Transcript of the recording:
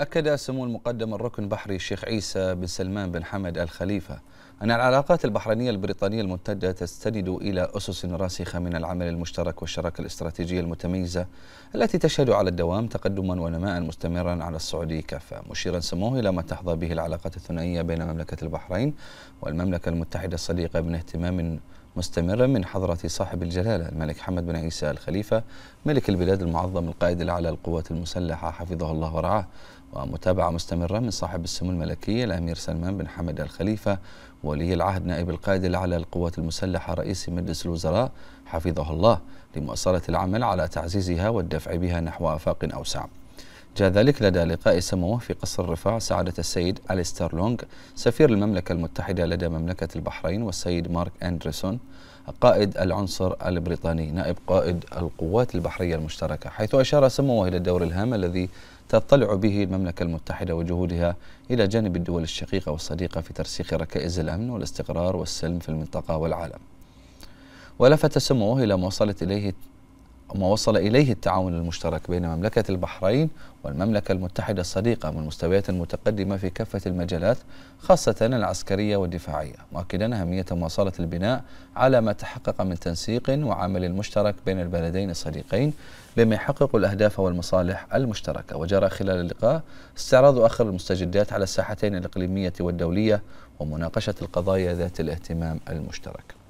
أكد سمو المقدم الركن البحري الشيخ عيسى بن سلمان بن حمد الخليفة أن العلاقات البحرينية البريطانية الممتدة تستند إلى أسس راسخة من العمل المشترك والشراكة الاستراتيجية المتميزة التي تشهد على الدوام تقدما ونماء مستمرا على السعودية كافة مشيرا سموه إلى ما تحظى به العلاقات الثنائية بين مملكة البحرين والمملكة المتحدة الصديقة من اهتمام مستمرا من حضرة صاحب الجلالة الملك حمد بن عيسى الخليفة ملك البلاد المعظم القائد الأعلى للقوات المسلحة حفظه الله ورعاه. ومتابعة مستمرة من صاحب السمو الملكي الأمير سلمان بن حمد الخليفة ولي العهد نائب القائد الأعلى للقوات المسلحة رئيس مجلس الوزراء حفظه الله لمؤصلة العمل على تعزيزها والدفع بها نحو آفاق أوسع. جاء ذلك لدى لقاء سموه في قصر الرفاع سعادة السيد أليستر لونغ سفير المملكة المتحدة لدى مملكة البحرين والسيد مارك أندرسون قائد العنصر البريطاني نائب قائد القوات البحرية المشتركة حيث أشار سموه إلى الدور الهام الذي تطلع به المملكة المتحدة وجهودها إلى جانب الدول الشقيقة والصديقة في ترسيخ ركائز الأمن والاستقرار والسلم في المنطقة والعالم. ولفت سموه إلى ما وصلت إليه وما وصل إليه التعاون المشترك بين مملكة البحرين والمملكة المتحدة الصديقة من مستويات متقدمة في كافة المجالات خاصة العسكرية والدفاعية مؤكدا أهمية مواصلة البناء على ما تحقق من تنسيق وعمل مشترك بين البلدين الصديقين بما يحقق الأهداف والمصالح المشتركة. وجرى خلال اللقاء استعراض آخر المستجدات على الساحتين الإقليمية والدولية ومناقشة القضايا ذات الاهتمام المشترك.